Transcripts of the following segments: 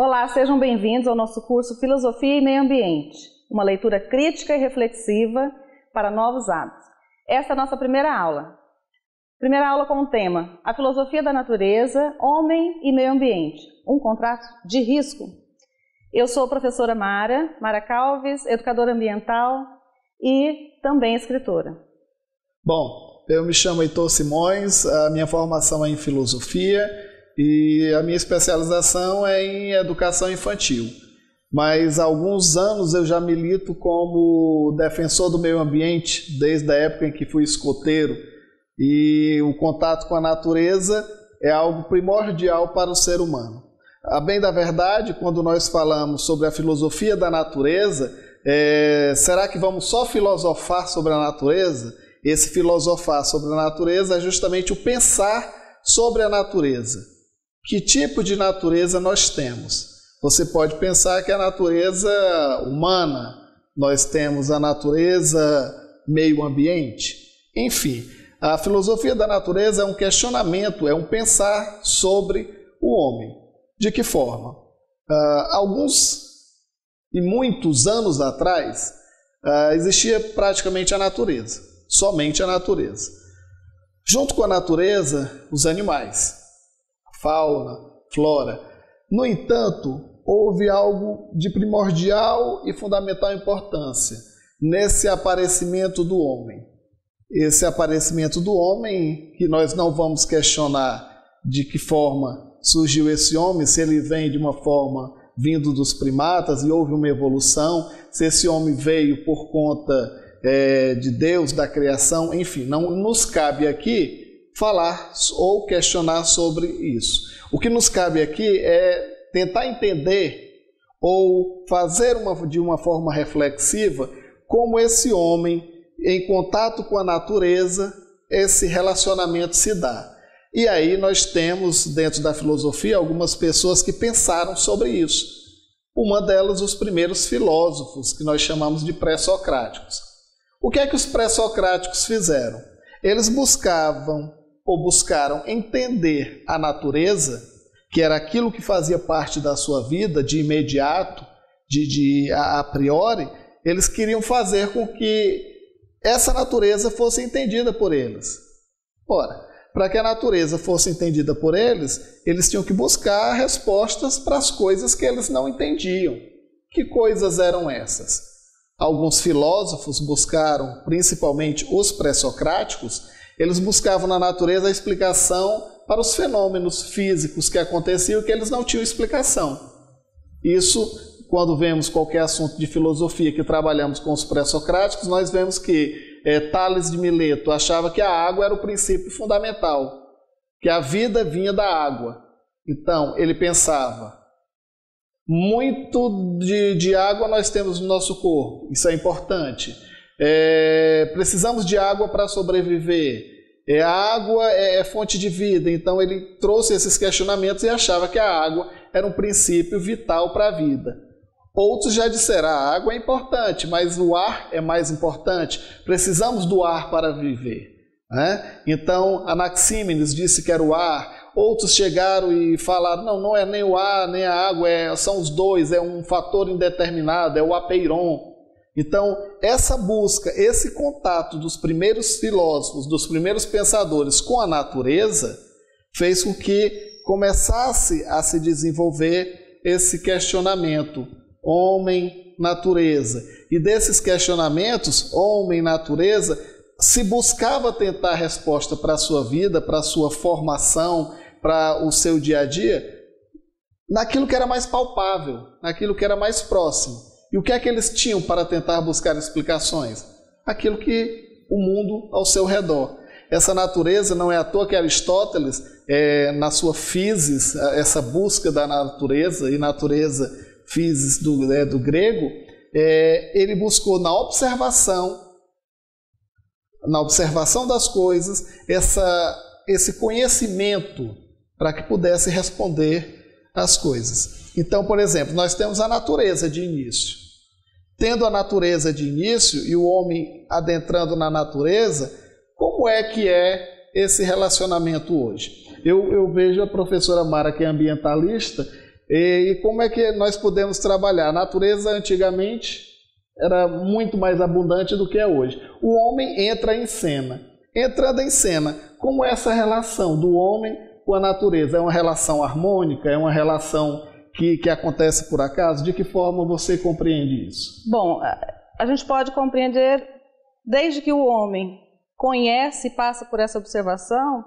Olá, sejam bem-vindos ao nosso curso Filosofia e Meio Ambiente, uma leitura crítica e reflexiva para novos hábitos. Esta é a nossa primeira aula. Primeira aula com o tema A Filosofia da Natureza, Homem e Meio Ambiente, um contrato de risco. Eu sou a professora Mara, Mara Calves, educadora ambiental e também escritora. Bom, eu me chamo Heitor Simões, a minha formação é em filosofia e a minha especialização é em educação infantil. Mas há alguns anos eu já milito como defensor do meio ambiente, desde a época em que fui escoteiro. E o contato com a natureza é algo primordial para o ser humano. A bem da verdade, quando nós falamos sobre a filosofia da natureza, é, será que vamos só filosofar sobre a natureza? Esse filosofar sobre a natureza é justamente o pensar sobre a natureza. Que tipo de natureza nós temos? Você pode pensar que a natureza humana, nós temos a natureza meio ambiente, enfim, a filosofia da natureza é um questionamento, é um pensar sobre o homem. De que forma? Uh, alguns e muitos anos atrás, uh, existia praticamente a natureza, somente a natureza. Junto com a natureza, os animais fauna, flora. No entanto, houve algo de primordial e fundamental importância nesse aparecimento do homem. Esse aparecimento do homem, que nós não vamos questionar de que forma surgiu esse homem, se ele vem de uma forma vindo dos primatas e houve uma evolução, se esse homem veio por conta é, de Deus, da criação, enfim, não nos cabe aqui falar ou questionar sobre isso. O que nos cabe aqui é tentar entender ou fazer uma, de uma forma reflexiva como esse homem, em contato com a natureza, esse relacionamento se dá. E aí nós temos, dentro da filosofia, algumas pessoas que pensaram sobre isso. Uma delas, os primeiros filósofos, que nós chamamos de pré-socráticos. O que é que os pré-socráticos fizeram? Eles buscavam ou buscaram entender a natureza, que era aquilo que fazia parte da sua vida de imediato, de, de a, a priori, eles queriam fazer com que essa natureza fosse entendida por eles. Ora, para que a natureza fosse entendida por eles, eles tinham que buscar respostas para as coisas que eles não entendiam. Que coisas eram essas? Alguns filósofos buscaram, principalmente os pré-socráticos, eles buscavam na natureza a explicação para os fenômenos físicos que aconteciam que eles não tinham explicação. Isso, quando vemos qualquer assunto de filosofia que trabalhamos com os pré-socráticos, nós vemos que é, Tales de Mileto achava que a água era o princípio fundamental, que a vida vinha da água. Então, ele pensava, muito de, de água nós temos no nosso corpo, isso é importante. É, precisamos de água para sobreviver. É, a água é, é fonte de vida, então ele trouxe esses questionamentos e achava que a água era um princípio vital para a vida. Outros já disseram: a água é importante, mas o ar é mais importante. Precisamos do ar para viver. Né? Então, Anaxímenes disse que era o ar. Outros chegaram e falaram: não, não é nem o ar nem a água, é, são os dois, é um fator indeterminado, é o apeiron. Então, essa busca, esse contato dos primeiros filósofos, dos primeiros pensadores com a natureza, fez com que começasse a se desenvolver esse questionamento homem-natureza. E desses questionamentos, homem-natureza, se buscava tentar resposta para a sua vida, para a sua formação, para o seu dia a dia, naquilo que era mais palpável, naquilo que era mais próximo. E o que é que eles tinham para tentar buscar explicações? Aquilo que o mundo ao seu redor. Essa natureza não é à toa que Aristóteles, é, na sua physis, essa busca da natureza, e natureza physis do, é, do grego, é, ele buscou na observação, na observação das coisas, essa, esse conhecimento para que pudesse responder às coisas. Então, por exemplo, nós temos a natureza de início. Tendo a natureza de início e o homem adentrando na natureza, como é que é esse relacionamento hoje? Eu, eu vejo a professora Mara, que é ambientalista, E, e como é que nós podemos trabalhar? A natureza antigamente era muito mais abundante do que é hoje. O homem entra em cena. Entrando em cena, como é essa relação do homem com a natureza? É uma relação harmônica? É uma relação que, que acontece por acaso? De que forma você compreende isso? Bom, a gente pode compreender desde que o homem conhece e passa por essa observação,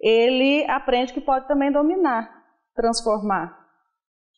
ele aprende que pode também dominar, transformar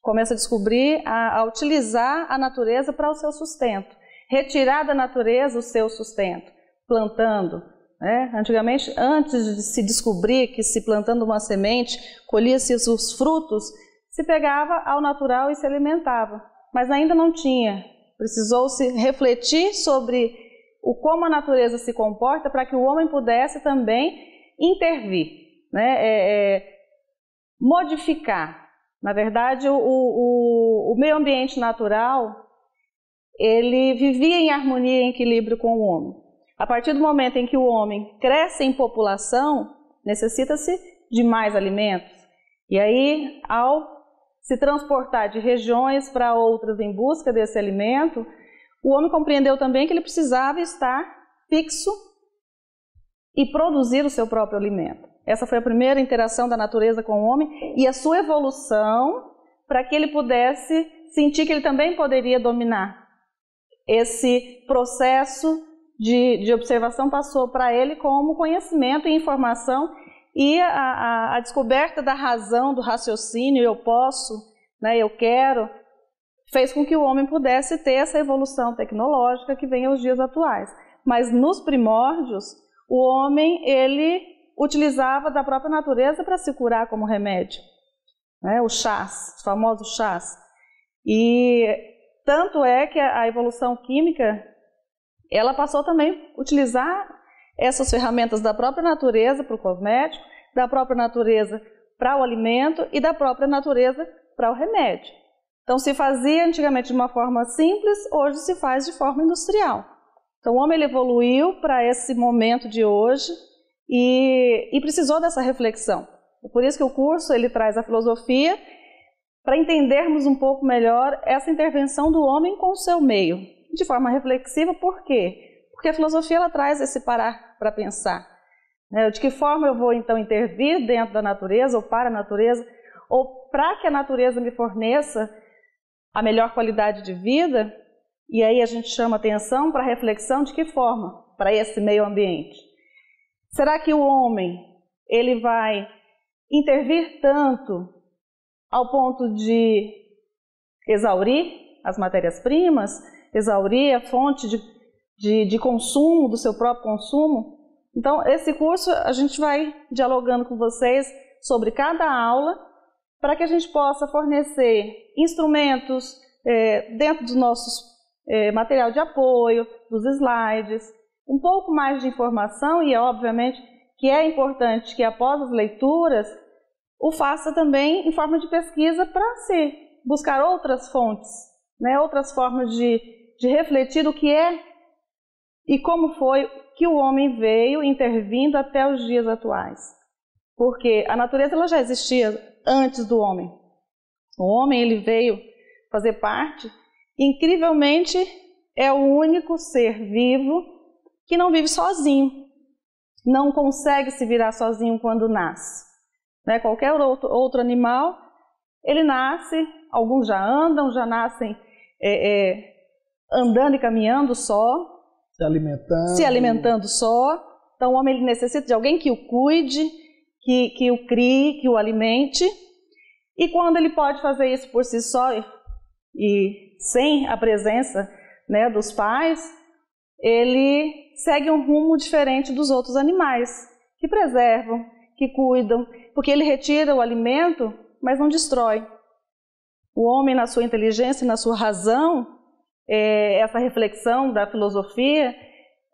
começa a descobrir, a, a utilizar a natureza para o seu sustento, retirar da natureza o seu sustento, plantando. Né? Antigamente, antes de se descobrir que se plantando uma semente colhia-se os frutos, se pegava ao natural e se alimentava, mas ainda não tinha. Precisou-se refletir sobre o como a natureza se comporta para que o homem pudesse também intervir, né? É, é, modificar na verdade, o, o, o meio ambiente natural ele vivia em harmonia e equilíbrio com o homem. A partir do momento em que o homem cresce em população, necessita-se de mais alimentos. E aí, ao se transportar de regiões para outras em busca desse alimento, o homem compreendeu também que ele precisava estar fixo e produzir o seu próprio alimento. Essa foi a primeira interação da natureza com o homem e a sua evolução para que ele pudesse sentir que ele também poderia dominar. Esse processo de, de observação passou para ele como conhecimento e informação e a, a, a, descoberta da razão, do raciocínio, eu posso, né, eu quero, fez com que o homem pudesse ter essa evolução tecnológica que vem aos dias atuais. Mas nos primórdios, o homem ele utilizava da própria natureza para se curar como remédio. Né? Os chás, os famosos chás. E tanto é que a evolução química ela passou também a utilizar essas ferramentas da própria natureza para o cosmético, da própria natureza para o alimento e da própria natureza para o remédio. Então se fazia antigamente de uma forma simples, hoje se faz de forma industrial. Então o homem evoluiu para esse momento de hoje, e, e precisou dessa reflexão. É por isso que o curso ele traz a filosofia para entendermos um pouco melhor essa intervenção do homem com o seu meio, de forma reflexiva. Por quê? Porque a filosofia ela traz esse parar para pensar. Né? De que forma eu vou então intervir dentro da natureza ou para a natureza, ou para que a natureza me forneça a melhor qualidade de vida? E aí a gente chama atenção para a reflexão de que forma para esse meio ambiente. Será que o homem ele vai intervir tanto ao ponto de exaurir as matérias-primas, exaurir a fonte de, de, de, consumo, do seu próprio consumo? Então, esse curso a gente vai dialogando com vocês sobre cada aula para que a gente possa fornecer instrumentos é, dentro dos nossos é, material de apoio, dos slides, um pouco mais de informação e, obviamente, que é importante que após as leituras o faça também em forma de pesquisa para se buscar outras fontes, né, outras formas de, de refletir o que é e como foi que o homem veio intervindo até os dias atuais. Porque a natureza ela já existia antes do homem. O homem ele veio fazer parte, incrivelmente é o único ser vivo que não vive sozinho, não consegue se virar sozinho quando nasce. Né? Qualquer outro, outro animal, ele nasce, alguns já andam, já nascem é, é, andando e caminhando só, se alimentando, se alimentando só. Então o homem ele necessita de alguém que o cuide, que, que o crie, que o alimente. E quando ele pode fazer isso por si só e sem a presença né, dos pais, ele segue um rumo diferente dos outros animais, que preservam, que cuidam, porque ele retira o alimento, mas não destrói. O homem, na sua inteligência, na sua razão, é, essa reflexão da filosofia,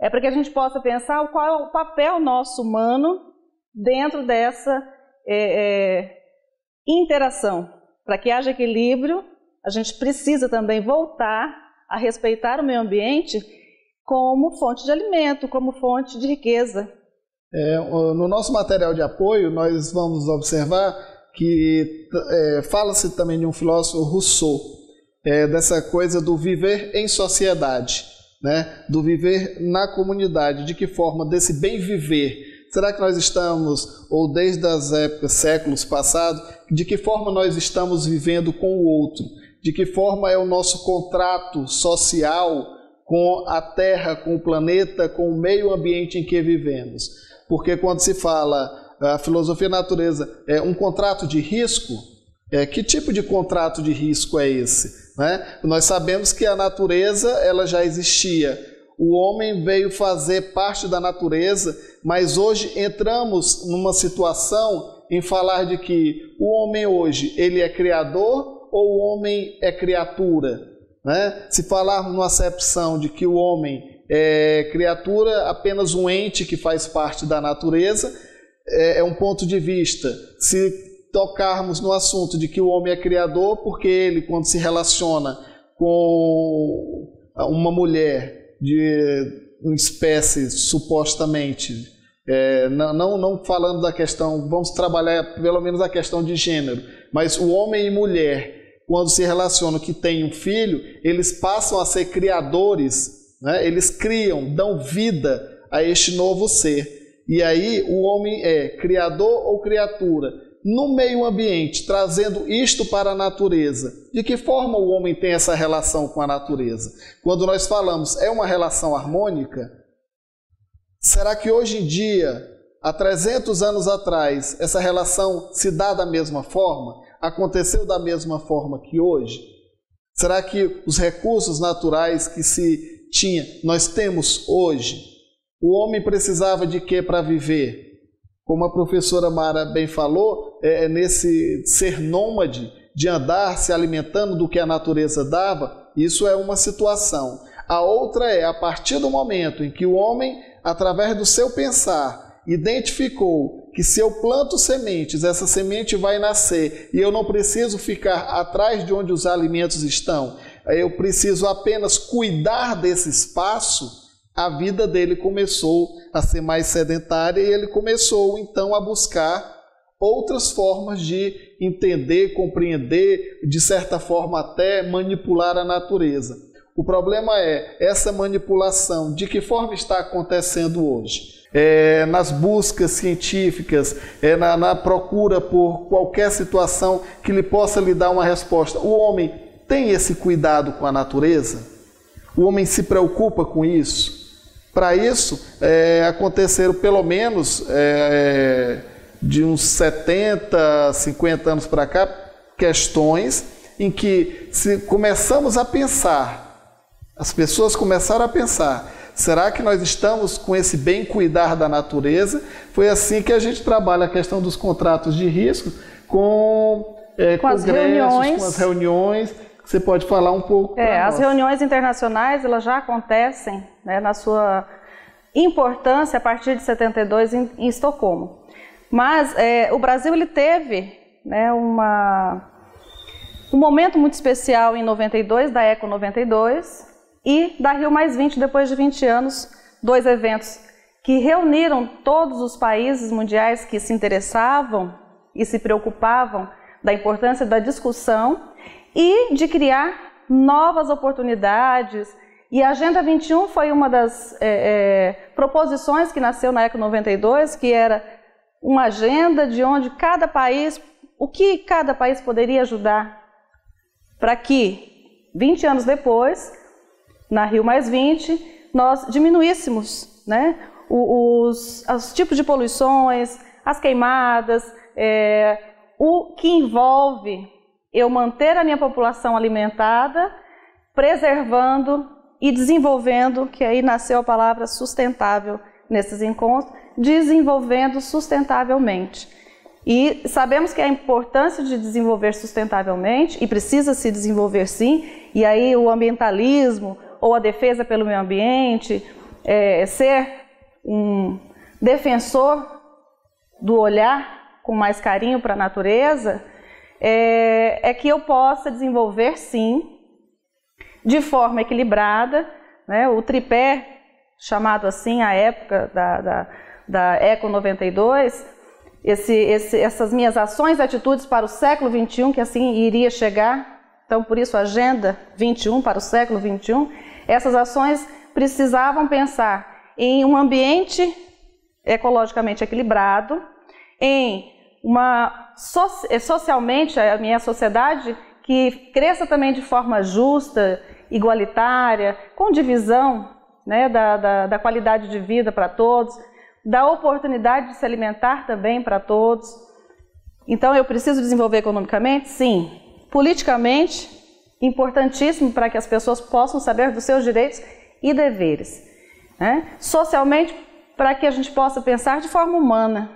é para que a gente possa pensar qual é o papel nosso humano dentro dessa é, é, interação. Para que haja equilíbrio, a gente precisa também voltar a respeitar o meio ambiente como fonte de alimento, como fonte de riqueza. É, no nosso material de apoio, nós vamos observar que é, fala-se também de um filósofo Rousseau, é, dessa coisa do viver em sociedade, né? do viver na comunidade, de que forma desse bem viver. Será que nós estamos, ou desde as épocas, séculos passados, de que forma nós estamos vivendo com o outro? De que forma é o nosso contrato social com a Terra, com o planeta, com o meio ambiente em que vivemos? Porque quando se fala a filosofia natureza é um contrato de risco, é, que tipo de contrato de risco é esse? Né? Nós sabemos que a natureza ela já existia. O homem veio fazer parte da natureza, mas hoje entramos numa situação em falar de que o homem hoje ele é criador ou o homem é criatura. Né? Se falarmos numa acepção de que o homem é criatura, apenas um ente que faz parte da natureza, é, é um ponto de vista. Se tocarmos no assunto de que o homem é criador, porque ele, quando se relaciona com uma mulher de uma espécie supostamente, é, não, não, não falando da questão, vamos trabalhar pelo menos a questão de gênero, mas o homem e mulher, quando se relacionam que tem um filho, eles passam a ser criadores, né? eles criam, dão vida a este novo ser. E aí o homem é criador ou criatura no meio ambiente, trazendo isto para a natureza. De que forma o homem tem essa relação com a natureza? Quando nós falamos é uma relação harmônica, será que hoje em dia, há 300 anos atrás, essa relação se dá da mesma forma? Aconteceu da mesma forma que hoje? Será que os recursos naturais que se tinha, nós temos hoje? O homem precisava de quê para viver? Como a professora Mara bem falou, é, é nesse ser nômade, de andar se alimentando do que a natureza dava, isso é uma situação. A outra é a partir do momento em que o homem, através do seu pensar, identificou que se eu planto sementes, essa semente vai nascer e eu não preciso ficar atrás de onde os alimentos estão, eu preciso apenas cuidar desse espaço a vida dele começou a ser mais sedentária e ele começou então a buscar outras formas de entender, compreender, de certa forma até manipular a natureza. O problema é essa manipulação, de que forma está acontecendo hoje? É, nas buscas científicas, é, na, na procura por qualquer situação que lhe possa lhe dar uma resposta. O homem tem esse cuidado com a natureza? O homem se preocupa com isso? Para isso, é, aconteceram pelo menos é, de uns 70, 50 anos para cá, questões em que se começamos a pensar, as pessoas começaram a pensar, será que nós estamos com esse bem cuidar da natureza? Foi assim que a gente trabalha a questão dos contratos de risco com, é, com as reuniões. com as reuniões. Você pode falar um pouco? É, as reuniões internacionais elas já acontecem né, na sua importância a partir de 72 em, em Estocolmo. Mas é, o Brasil ele teve né, uma, um momento muito especial em 92, da Eco 92, e da Rio Mais 20, depois de 20 anos, dois eventos que reuniram todos os países mundiais que se interessavam e se preocupavam da importância da discussão e de criar novas oportunidades. E a Agenda 21 foi uma das é, é, proposições que nasceu na ECO 92, que era uma agenda de onde cada país, o que cada país poderia ajudar para que 20 anos depois, na Rio Mais 20, nós diminuíssemos né, os, os tipos de poluições, as queimadas, é, o que envolve eu manter a minha população alimentada, preservando e desenvolvendo, que aí nasceu a palavra sustentável nesses encontros, desenvolvendo sustentavelmente. E sabemos que a importância de desenvolver sustentavelmente, e precisa se desenvolver sim, e aí o ambientalismo ou a defesa pelo meio ambiente, é, ser um defensor do olhar com mais carinho para a natureza, é, é que eu possa desenvolver sim, de forma equilibrada, né, o tripé, chamado assim à época da, da, da Eco 92, esse, esse, essas minhas ações e atitudes para o século 21, que assim iria chegar. Então, por isso, Agenda 21 para o século 21. Essas ações precisavam pensar em um ambiente ecologicamente equilibrado, em uma socialmente a minha sociedade que cresça também de forma justa, igualitária, com divisão né, da, da, da qualidade de vida para todos, da oportunidade de se alimentar também para todos. Então, eu preciso desenvolver economicamente? Sim. Politicamente, importantíssimo para que as pessoas possam saber dos seus direitos e deveres. Né? Socialmente, para que a gente possa pensar de forma humana,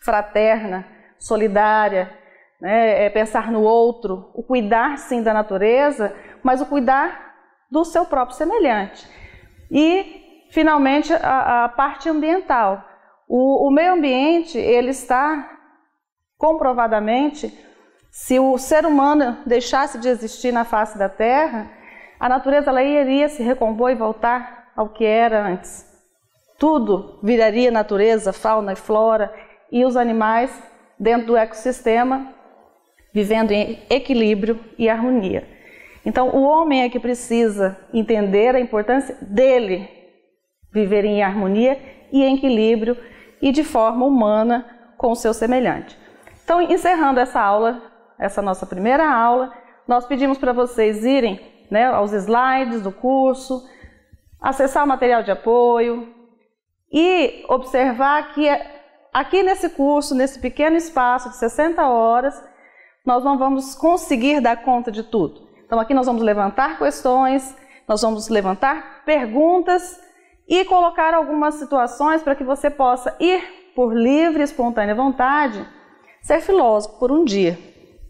fraterna, solidária, né? é pensar no outro, o cuidar sim da natureza, mas o cuidar do seu próprio semelhante. E, finalmente, a, a parte ambiental. O, o meio ambiente, ele está comprovadamente, se o ser humano deixasse de existir na face da Terra, a natureza ela iria se recompor e voltar ao que era antes. Tudo viraria natureza, fauna e flora, e os animais dentro do ecossistema vivendo em equilíbrio e harmonia. Então, o homem é que precisa entender a importância dele viver em harmonia e equilíbrio e de forma humana com o seu semelhante. Então, encerrando essa aula, essa nossa primeira aula, nós pedimos para vocês irem né, aos slides do curso, acessar o material de apoio e observar que aqui nesse curso, nesse pequeno espaço de 60 horas, nós não vamos conseguir dar conta de tudo. Então, aqui nós vamos levantar questões, nós vamos levantar perguntas e colocar algumas situações para que você possa ir por livre e espontânea vontade ser filósofo por um dia.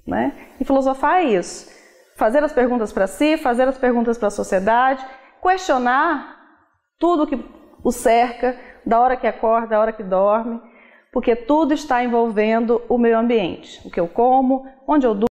Né? E filosofar é isso. Fazer as perguntas para si, fazer as perguntas para a sociedade, questionar tudo que o cerca, da hora que acorda, da hora que dorme, porque tudo está envolvendo o meio ambiente. O que eu como, onde eu durmo,